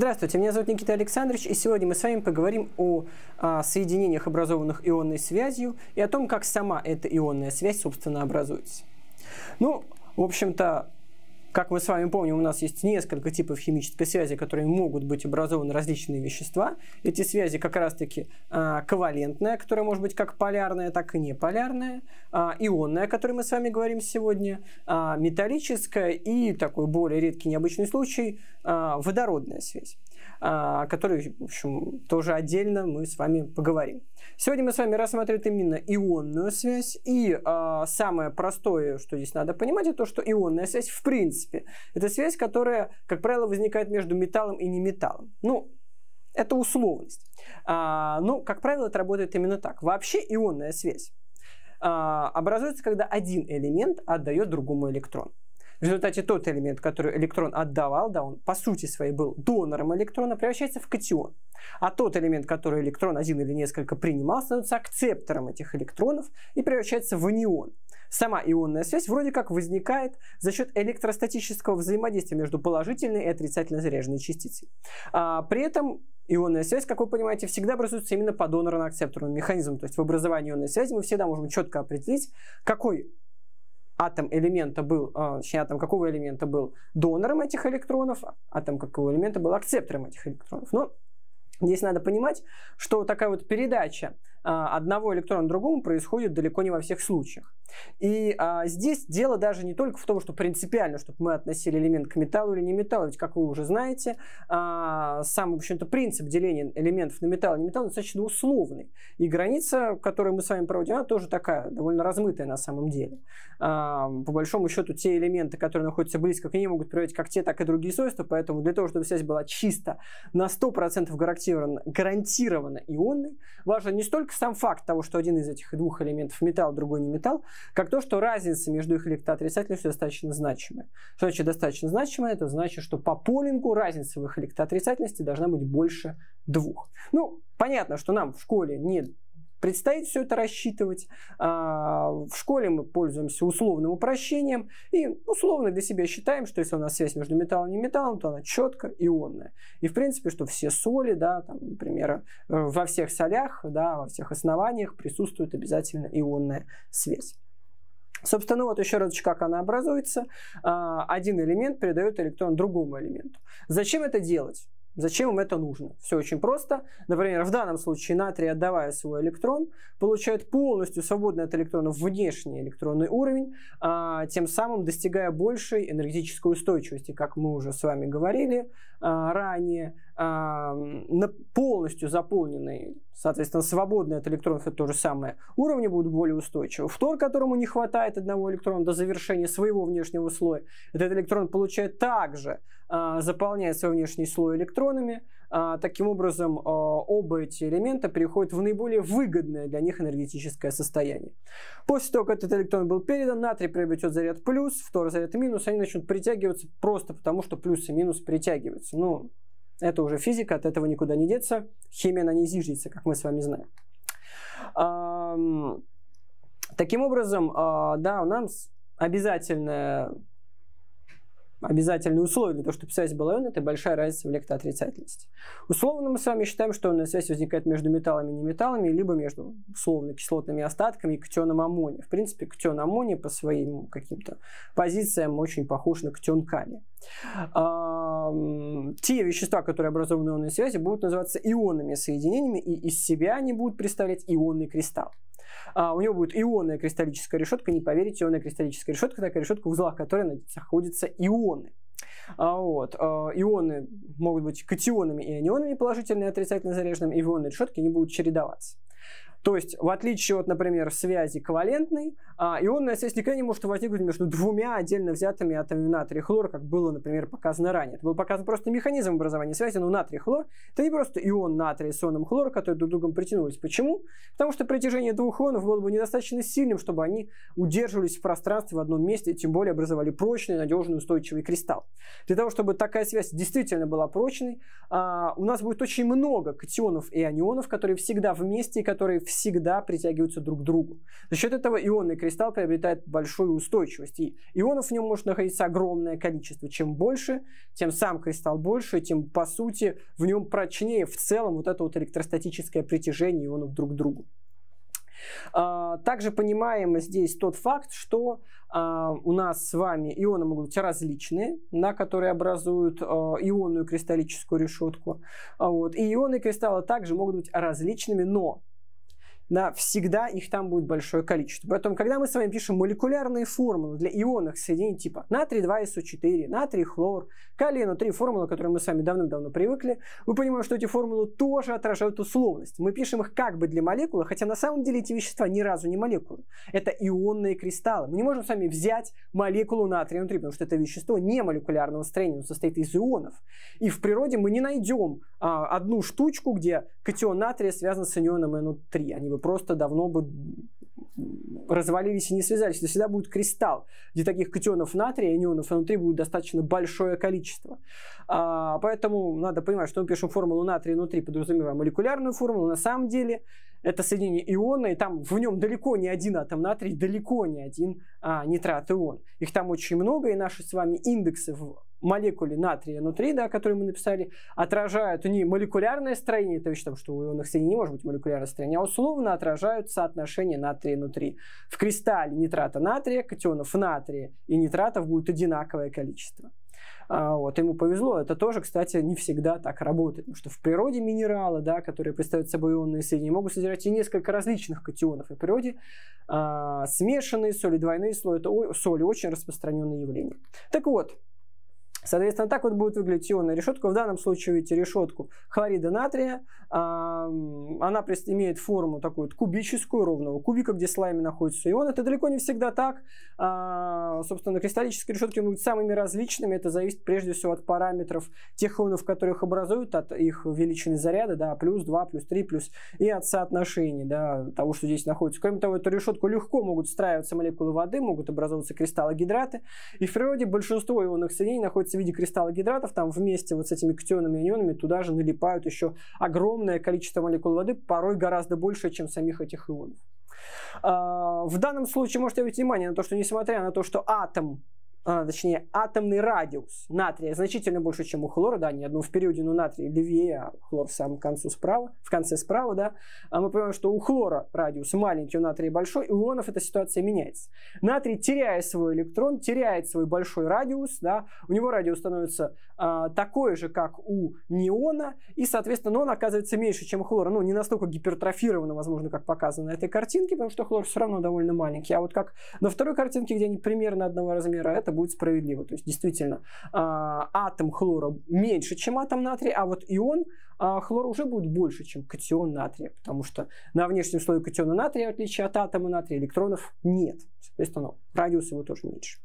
Здравствуйте, меня зовут Никита Александрович, и сегодня мы с вами поговорим о а, соединениях, образованных ионной связью, и о том, как сама эта ионная связь, собственно, образуется. Ну, в общем-то, как мы с вами помним, у нас есть несколько типов химической связи, которые могут быть образованы различные вещества. Эти связи как раз-таки э, ковалентная, которая может быть как полярная, так и неполярная, э, ионная, о которой мы с вами говорим сегодня, э, металлическая и такой более редкий необычный случай э, водородная связь о которой, в общем, тоже отдельно мы с вами поговорим. Сегодня мы с вами рассматриваем именно ионную связь. И э, самое простое, что здесь надо понимать, это то, что ионная связь в принципе это связь, которая, как правило, возникает между металлом и неметаллом. Ну, это условность. А, но, как правило, это работает именно так. Вообще ионная связь а, образуется, когда один элемент отдает другому электрон. В результате тот элемент, который электрон отдавал, да, он по сути своей был донором электрона, превращается в катион. А тот элемент, который электрон один или несколько принимал, становится акцептором этих электронов и превращается в анион. Сама ионная связь вроде как возникает за счет электростатического взаимодействия между положительной и отрицательно заряженной частицей. А, при этом ионная связь, как вы понимаете, всегда образуется именно по донорно-акцепторному механизму. То есть в образовании ионной связи мы всегда можем четко определить, какой атом элемента был, а, точнее, атом какого элемента был донором этих электронов, атом какого элемента был акцептором этих электронов. Но здесь надо понимать, что такая вот передача а, одного электрона другому происходит далеко не во всех случаях. И а, здесь дело даже не только в том, что принципиально, чтобы мы относили элемент к металлу или не металлу, ведь, как вы уже знаете, а, сам, в общем-то, принцип деления элементов на металл и не металл достаточно условный. И граница, которую мы с вами проводим, она тоже такая, довольно размытая на самом деле. А, по большому счету, те элементы, которые находятся близко к ней, могут проявить как те, так и другие свойства, поэтому для того, чтобы связь была чисто на 100% гарантированно, гарантированно ионной, важно не столько сам факт того, что один из этих двух элементов металл, другой не металл, как то, что разница между их электроотрицательностью достаточно значимая. Что значит достаточно значимая? Это значит, что по полингу разница в их электроотрицательности должна быть больше двух. Ну, понятно, что нам в школе не предстоит все это рассчитывать. А, в школе мы пользуемся условным упрощением и условно для себя считаем, что если у нас связь между металлом и металлом, то она четко ионная. И в принципе, что все соли, да, там, например, э, во всех солях, да, во всех основаниях присутствует обязательно ионная связь. Собственно, вот еще раз, как она образуется. А, один элемент передает электрон другому элементу. Зачем это делать? Зачем им это нужно? Все очень просто. Например, в данном случае натрий, отдавая свой электрон, получает полностью свободный от электронов внешний электронный уровень, а, тем самым достигая большей энергетической устойчивости, как мы уже с вами говорили а, ранее. А, полностью заполненный, соответственно, свободный от электронов, это то же самое, уровни будут более устойчивы. Втор, которому не хватает одного электрона до завершения своего внешнего слоя, этот электрон получает также, заполняет свой внешний слой электронами, таким образом, оба эти элемента переходят в наиболее выгодное для них энергетическое состояние. После того, как этот электрон был передан, натрий приобретет заряд плюс, второй заряд минус, они начнут притягиваться просто потому, что плюс и минус притягиваются. Ну, это уже физика, от этого никуда не деться. Химия, она не зиждется, как мы с вами знаем. Таким образом, а, да, у нас обязательная обязательные условия для того, чтобы связь была ионной, это большая разница в электроотрицательности. Условно мы с вами считаем, что ионная связь возникает между металлами и неметаллами, либо между условно кислотными остатками и катионом аммония. В принципе, катион аммония по своим каким-то позициям очень похож на катион калия. Те вещества, которые образованы ионной связи, будут называться ионными соединениями, и из себя они будут представлять ионный кристалл. А, у него будет ионная кристаллическая решетка. Не поверите, ионная кристаллическая решетка, такая решетка, в узлах которой находятся ионы. А, вот. А, ионы могут быть катионами и анионами, положительно и отрицательно заряженными, и в ионной решетке они будут чередоваться. То есть, в отличие от, например, связи ковалентной, а, ионная связь никогда не может возникнуть между двумя отдельно взятыми атомами натрия хлора, как было, например, показано ранее. Это был показан просто механизм образования связи, но натрий хлор – это не просто ион натрия с ионом хлора, которые друг к другу притянулись. Почему? Потому что притяжение двух ионов было бы недостаточно сильным, чтобы они удерживались в пространстве в одном месте, и тем более образовали прочный, надежный, устойчивый кристалл. Для того, чтобы такая связь действительно была прочной, а, у нас будет очень много катионов и анионов, которые всегда вместе, и которые всегда притягиваются друг к другу. За счет этого ионный кристалл приобретает большую устойчивость. И ионов в нем может находиться огромное количество. Чем больше, тем сам кристалл больше, тем, по сути, в нем прочнее в целом вот это вот электростатическое притяжение ионов друг к другу. А, также понимаем здесь тот факт, что а, у нас с вами ионы могут быть различные, на которые образуют а, ионную кристаллическую решетку. И ионы кристалла также могут быть различными, но да, всегда их там будет большое количество. Поэтому, когда мы с вами пишем молекулярные формулы для ионных соединений типа натрий 2СО4, натрий хлор, калий НО3, формулы, к которым мы с вами давным-давно привыкли, мы понимаем, что эти формулы тоже отражают условность. Мы пишем их как бы для молекулы, хотя на самом деле эти вещества ни разу не молекулы. Это ионные кристаллы. Мы не можем с вами взять молекулу натрия НО3, потому что это вещество не молекулярного строения, оно состоит из ионов. И в природе мы не найдем а, одну штучку, где катион натрия связан с ионом НО3. Они просто давно бы развалились и не связались. Это всегда будет кристалл, где таких катионов натрия и анионов внутри будет достаточно большое количество. А, поэтому надо понимать, что мы пишем формулу натрия внутри, подразумеваем молекулярную формулу. На самом деле это соединение иона, и там в нем далеко не один атом натрия, далеко не один а, нитрат ион. Их там очень много, и наши с вами индексы в молекуле натрия внутри, да, которые мы написали, отражают не молекулярное строение, то есть там, что у ионных соединений не может быть молекулярное строение, а условно отражают соотношение натрия внутри. В кристалле нитрата натрия, катионов натрия и нитратов будет одинаковое количество. А, вот, ему повезло. Это тоже, кстати, не всегда так работает. Потому что в природе минералы, да, которые представляют собой ионные соединения, могут содержать и несколько различных катионов. И в природе а, смешанные соли, двойные слои, это соли очень распространенное явление. Так вот, Соответственно, так вот будет выглядеть ионная решетка. В данном случае видите решетку хлорида натрия. Она имеет форму такую кубическую, ровного кубика, где слайме находится ион. Это далеко не всегда так. А, собственно, кристаллические решетки могут быть самыми различными. Это зависит прежде всего от параметров тех ионов, которые их образуют, от их величины заряда, да, плюс 2, плюс 3, плюс и от соотношений да, того, что здесь находится. Кроме того, эту решетку легко могут встраиваться молекулы воды, могут образовываться кристаллы гидраты. И в природе большинство ионных соединений находится в виде кристалла гидратов, там вместе вот с этими катионами и анионами туда же налипают еще огромное количество молекул воды, порой гораздо больше, чем самих этих ионов. А, в данном случае можете обратить внимание на то, что несмотря на то, что атом а, точнее, атомный радиус натрия значительно больше, чем у хлора, да, не одну в периоде, но натрий левее, а хлор в самом концу справа, в конце справа, да, а мы понимаем, что у хлора радиус маленький, у натрия большой, и у ионов эта ситуация меняется. Натрий, теряя свой электрон, теряет свой большой радиус, да, у него радиус становится а, такой же, как у неона, и, соответственно, он оказывается меньше, чем у хлора, ну, не настолько гипертрофировано, возможно, как показано на этой картинке, потому что хлор все равно довольно маленький, а вот как на второй картинке, где они примерно одного размера, это это будет справедливо. То есть действительно а, атом хлора меньше, чем атом натрия, а вот ион а, хлора уже будет больше, чем катион натрия, потому что на внешнем слое катиона натрия, в отличие от атома натрия, электронов нет. Соответственно, радиус его тоже меньше.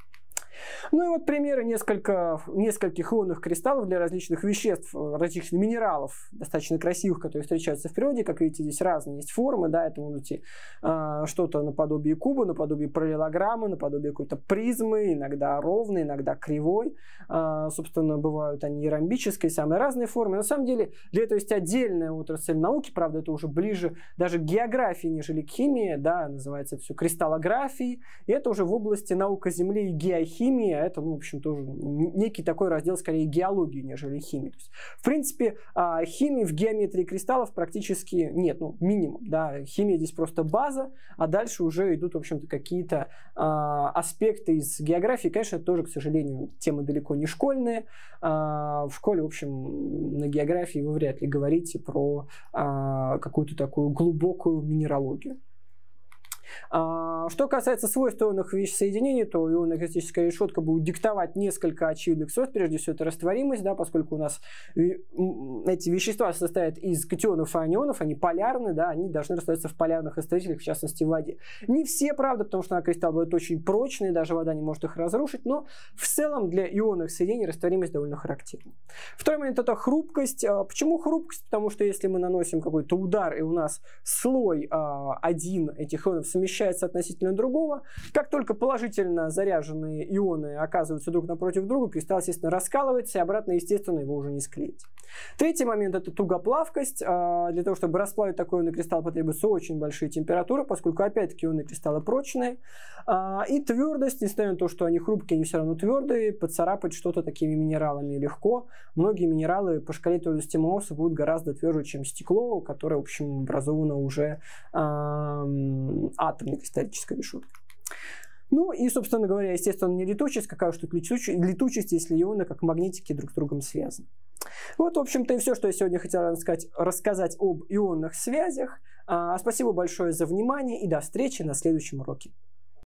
Ну и вот примеры несколько, нескольких ионных кристаллов для различных веществ, различных минералов, достаточно красивых, которые встречаются в природе. Как видите, здесь разные есть формы, да, это могут быть э, что-то наподобие куба, наподобие параллелограммы, наподобие какой-то призмы, иногда ровной, иногда кривой. Э, собственно, бывают они и ромбические, самые разные формы. На самом деле, для этого есть отдельная отрасль науки, правда, это уже ближе даже к географии, нежели к химии, да, называется это все кристаллографией, и это уже в области наука Земли и геохимии, химия это, ну, в общем, тоже некий такой раздел скорее геологии, нежели химии. То есть, в принципе, а, химии в геометрии кристаллов практически нет, ну, минимум, да, химия здесь просто база, а дальше уже идут, в общем-то, какие-то а, аспекты из географии. Конечно, тоже, к сожалению, темы далеко не школьные. А, в школе, в общем, на географии вы вряд ли говорите про а, какую-то такую глубокую минералогию. А, что касается свойств ионных соединений, то ионно-критическая решетка будет диктовать несколько очевидных свойств. Прежде всего, это растворимость, да, поскольку у нас эти вещества состоят из катионов и анионов, они полярны, да, они должны растворяться в полярных растворителях, в частности в воде. Не все, правда, потому что на кристалл будет очень прочный, даже вода не может их разрушить, но в целом для ионных соединений растворимость довольно характерна. Второй момент это хрупкость. А, почему хрупкость? Потому что если мы наносим какой-то удар, и у нас слой а, один этих ионов смещается относительно другого. Как только положительно заряженные ионы оказываются друг напротив друга, кристалл, естественно, раскалывается, и обратно, естественно, его уже не склеить. Третий момент – это тугоплавкость. А, для того, чтобы расплавить такой ионный кристалл, потребуются очень большие температуры, поскольку, опять-таки, ионные кристаллы прочные. А, и твердость, несмотря на то, что они хрупкие, они все равно твердые, поцарапать что-то такими минералами легко. Многие минералы по шкале твердости Моуса будут гораздо тверже, чем стекло, которое, в общем, образовано уже атомной кристаллической решеткой. Ну и, собственно говоря, естественно, не летучесть, какая уж тут летучесть, летучесть, если ионы как магнитики друг с другом связаны. Вот, в общем-то, и все, что я сегодня хотел рассказать, рассказать об ионных связях. А, спасибо большое за внимание и до встречи на следующем уроке.